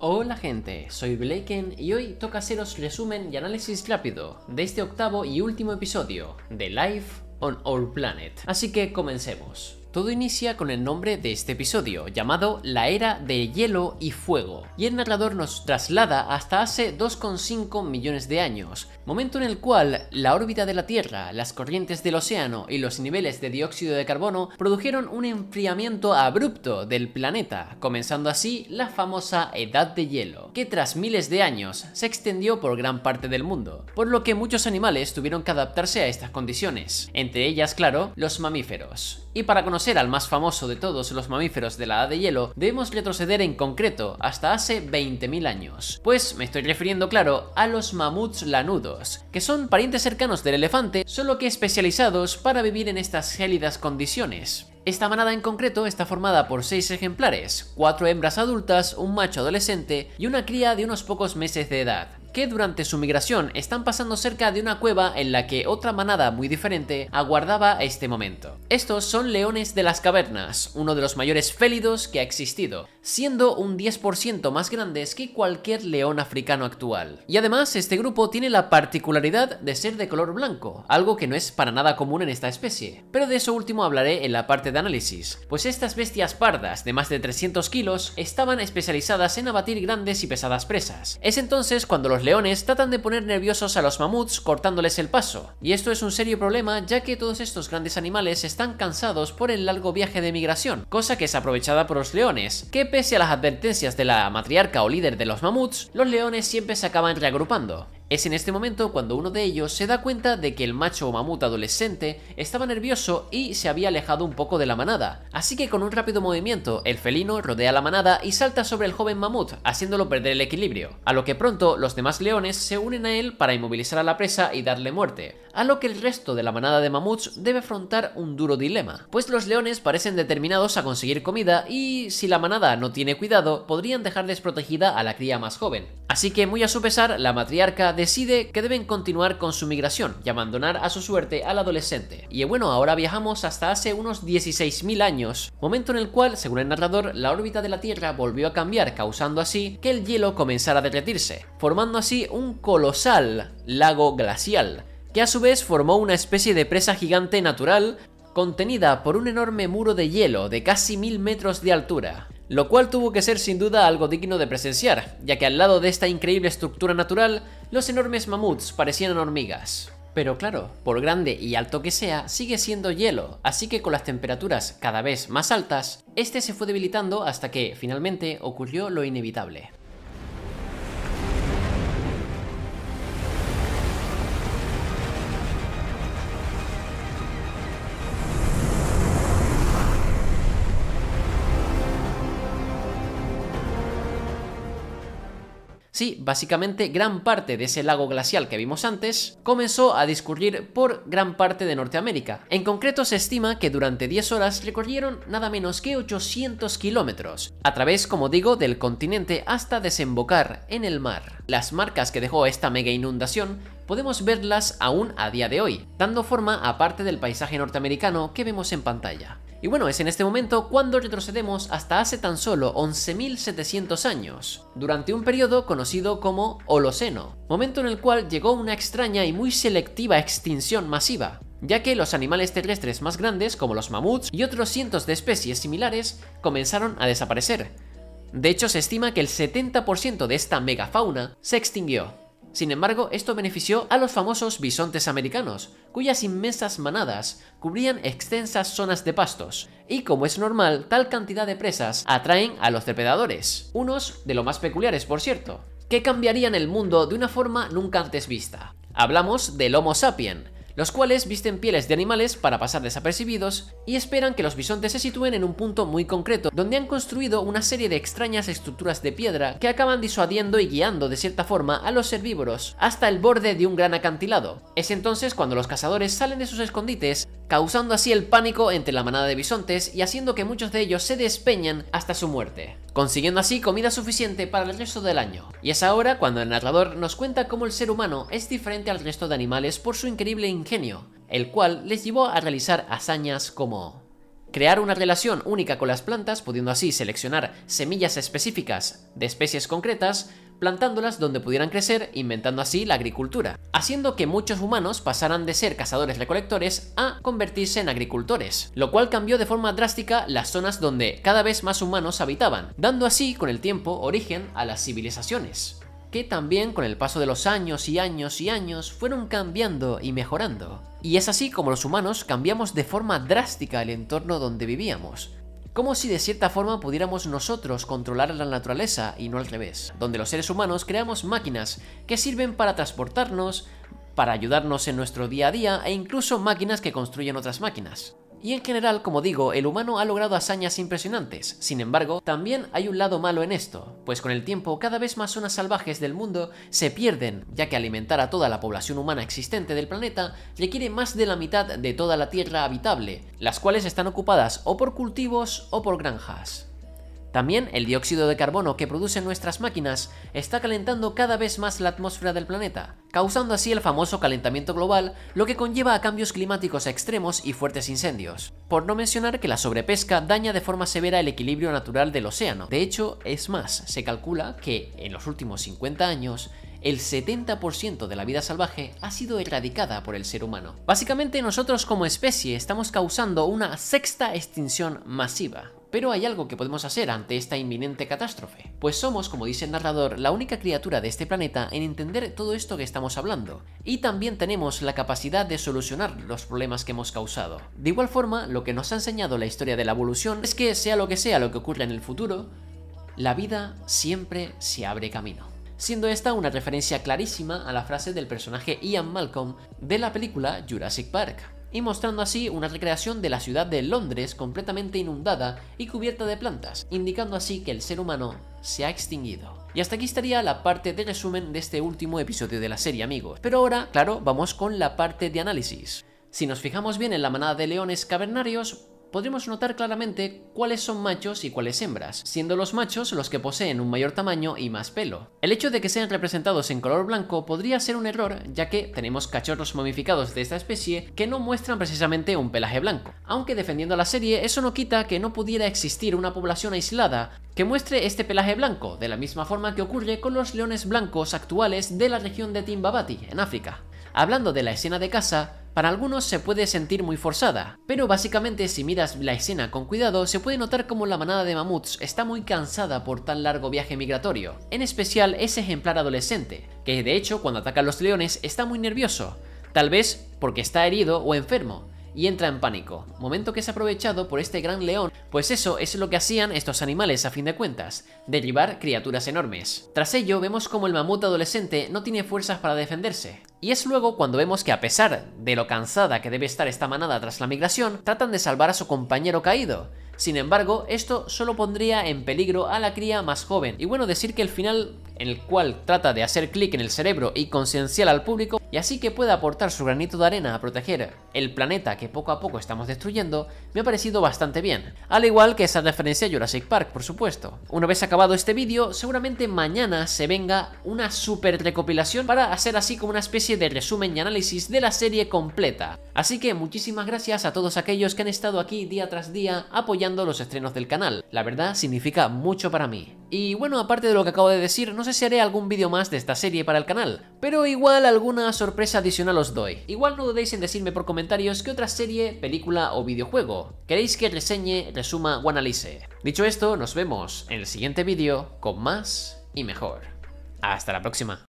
Hola gente, soy Blaken y hoy toca haceros resumen y análisis rápido de este octavo y último episodio de Life on Our Planet. Así que comencemos. Todo inicia con el nombre de este episodio, llamado La Era de Hielo y Fuego, y el narrador nos traslada hasta hace 2,5 millones de años, momento en el cual la órbita de la Tierra, las corrientes del océano y los niveles de dióxido de carbono produjeron un enfriamiento abrupto del planeta, comenzando así la famosa Edad de Hielo, que tras miles de años se extendió por gran parte del mundo, por lo que muchos animales tuvieron que adaptarse a estas condiciones, entre ellas, claro, los mamíferos. Y para conocer al más famoso de todos los mamíferos de la edad de hielo, debemos retroceder en concreto hasta hace 20.000 años. Pues me estoy refiriendo, claro, a los mamuts lanudos, que son parientes cercanos del elefante, solo que especializados para vivir en estas gélidas condiciones. Esta manada en concreto está formada por 6 ejemplares, 4 hembras adultas, un macho adolescente y una cría de unos pocos meses de edad que durante su migración están pasando cerca de una cueva en la que otra manada muy diferente aguardaba este momento. Estos son leones de las cavernas, uno de los mayores félidos que ha existido, siendo un 10% más grandes que cualquier león africano actual. Y además este grupo tiene la particularidad de ser de color blanco, algo que no es para nada común en esta especie. Pero de eso último hablaré en la parte de análisis, pues estas bestias pardas de más de 300 kilos estaban especializadas en abatir grandes y pesadas presas. Es entonces cuando los leones tratan de poner nerviosos a los mamuts cortándoles el paso. Y esto es un serio problema ya que todos estos grandes animales están cansados por el largo viaje de migración, cosa que es aprovechada por los leones, que pese a las advertencias de la matriarca o líder de los mamuts, los leones siempre se acaban reagrupando. Es en este momento cuando uno de ellos se da cuenta de que el macho mamut adolescente estaba nervioso y se había alejado un poco de la manada. Así que con un rápido movimiento, el felino rodea la manada y salta sobre el joven mamut, haciéndolo perder el equilibrio. A lo que pronto los demás leones se unen a él para inmovilizar a la presa y darle muerte. A lo que el resto de la manada de mamuts debe afrontar un duro dilema, pues los leones parecen determinados a conseguir comida y si la manada no tiene cuidado, podrían dejar desprotegida a la cría más joven. Así que muy a su pesar, la matriarca decide que deben continuar con su migración y abandonar a su suerte al adolescente. Y bueno, ahora viajamos hasta hace unos 16.000 años, momento en el cual, según el narrador, la órbita de la Tierra volvió a cambiar, causando así que el hielo comenzara a derretirse, formando así un colosal lago glacial, que a su vez formó una especie de presa gigante natural contenida por un enorme muro de hielo de casi mil metros de altura lo cual tuvo que ser sin duda algo digno de presenciar, ya que al lado de esta increíble estructura natural, los enormes mamuts parecían hormigas. Pero claro, por grande y alto que sea, sigue siendo hielo, así que con las temperaturas cada vez más altas, este se fue debilitando hasta que, finalmente, ocurrió lo inevitable. Sí, básicamente gran parte de ese lago glacial que vimos antes comenzó a discurrir por gran parte de Norteamérica. En concreto se estima que durante 10 horas recorrieron nada menos que 800 kilómetros, a través, como digo, del continente hasta desembocar en el mar. Las marcas que dejó esta mega inundación podemos verlas aún a día de hoy, dando forma a parte del paisaje norteamericano que vemos en pantalla. Y bueno, es en este momento cuando retrocedemos hasta hace tan solo 11.700 años, durante un periodo conocido como Holoceno, momento en el cual llegó una extraña y muy selectiva extinción masiva, ya que los animales terrestres más grandes, como los mamuts y otros cientos de especies similares, comenzaron a desaparecer. De hecho, se estima que el 70% de esta megafauna se extinguió. Sin embargo, esto benefició a los famosos bisontes americanos, cuyas inmensas manadas cubrían extensas zonas de pastos, y como es normal, tal cantidad de presas atraen a los depredadores, unos de lo más peculiares por cierto, que cambiarían el mundo de una forma nunca antes vista. Hablamos del Homo sapien, los cuales visten pieles de animales para pasar desapercibidos y esperan que los bisontes se sitúen en un punto muy concreto, donde han construido una serie de extrañas estructuras de piedra que acaban disuadiendo y guiando de cierta forma a los herbívoros hasta el borde de un gran acantilado. Es entonces cuando los cazadores salen de sus escondites, causando así el pánico entre la manada de bisontes y haciendo que muchos de ellos se despeñan hasta su muerte consiguiendo así comida suficiente para el resto del año. Y es ahora cuando el narrador nos cuenta cómo el ser humano es diferente al resto de animales por su increíble ingenio, el cual les llevó a realizar hazañas como crear una relación única con las plantas, pudiendo así seleccionar semillas específicas de especies concretas, plantándolas donde pudieran crecer, inventando así la agricultura, haciendo que muchos humanos pasaran de ser cazadores-recolectores a convertirse en agricultores, lo cual cambió de forma drástica las zonas donde cada vez más humanos habitaban, dando así con el tiempo origen a las civilizaciones que también con el paso de los años y años y años fueron cambiando y mejorando. Y es así como los humanos cambiamos de forma drástica el entorno donde vivíamos, como si de cierta forma pudiéramos nosotros controlar la naturaleza y no al revés, donde los seres humanos creamos máquinas que sirven para transportarnos, para ayudarnos en nuestro día a día e incluso máquinas que construyen otras máquinas. Y en general, como digo, el humano ha logrado hazañas impresionantes. Sin embargo, también hay un lado malo en esto, pues con el tiempo cada vez más zonas salvajes del mundo se pierden, ya que alimentar a toda la población humana existente del planeta requiere más de la mitad de toda la Tierra habitable, las cuales están ocupadas o por cultivos o por granjas. También el dióxido de carbono que producen nuestras máquinas está calentando cada vez más la atmósfera del planeta, causando así el famoso calentamiento global, lo que conlleva a cambios climáticos extremos y fuertes incendios. Por no mencionar que la sobrepesca daña de forma severa el equilibrio natural del océano. De hecho, es más, se calcula que en los últimos 50 años el 70% de la vida salvaje ha sido erradicada por el ser humano. Básicamente nosotros como especie estamos causando una sexta extinción masiva. Pero hay algo que podemos hacer ante esta inminente catástrofe. Pues somos, como dice el narrador, la única criatura de este planeta en entender todo esto que estamos hablando. Y también tenemos la capacidad de solucionar los problemas que hemos causado. De igual forma, lo que nos ha enseñado la historia de la evolución es que sea lo que sea lo que ocurra en el futuro, la vida siempre se abre camino siendo esta una referencia clarísima a la frase del personaje Ian Malcolm de la película Jurassic Park y mostrando así una recreación de la ciudad de Londres completamente inundada y cubierta de plantas, indicando así que el ser humano se ha extinguido. Y hasta aquí estaría la parte de resumen de este último episodio de la serie, amigos. Pero ahora, claro, vamos con la parte de análisis. Si nos fijamos bien en la manada de leones cavernarios, podremos notar claramente cuáles son machos y cuáles hembras, siendo los machos los que poseen un mayor tamaño y más pelo. El hecho de que sean representados en color blanco podría ser un error, ya que tenemos cachorros momificados de esta especie que no muestran precisamente un pelaje blanco. Aunque defendiendo la serie, eso no quita que no pudiera existir una población aislada que muestre este pelaje blanco, de la misma forma que ocurre con los leones blancos actuales de la región de Timbabati, en África. Hablando de la escena de caza, para algunos se puede sentir muy forzada, pero básicamente si miras la escena con cuidado se puede notar como la manada de mamuts está muy cansada por tan largo viaje migratorio, en especial ese ejemplar adolescente, que de hecho cuando ataca a los leones está muy nervioso, tal vez porque está herido o enfermo, y entra en pánico, momento que es aprovechado por este gran león, pues eso es lo que hacían estos animales a fin de cuentas, derribar criaturas enormes. Tras ello vemos como el mamut adolescente no tiene fuerzas para defenderse, y es luego cuando vemos que a pesar de lo cansada que debe estar esta manada tras la migración, tratan de salvar a su compañero caído, sin embargo, esto solo pondría en peligro a la cría más joven. Y bueno, decir que el final en el cual trata de hacer clic en el cerebro y concienciar al público, y así que pueda aportar su granito de arena a proteger el planeta que poco a poco estamos destruyendo, me ha parecido bastante bien. Al igual que esa referencia a Jurassic Park, por supuesto. Una vez acabado este vídeo, seguramente mañana se venga una super recopilación para hacer así como una especie de resumen y análisis de la serie completa. Así que muchísimas gracias a todos aquellos que han estado aquí día tras día apoyando los estrenos del canal. La verdad significa mucho para mí. Y bueno, aparte de lo que acabo de decir, no sé si haré algún vídeo más de esta serie para el canal, pero igual alguna sorpresa adicional os doy. Igual no dudéis en decirme por comentarios qué otra serie, película o videojuego queréis que reseñe, resuma o analice. Dicho esto, nos vemos en el siguiente vídeo con más y mejor. Hasta la próxima.